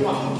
Wow.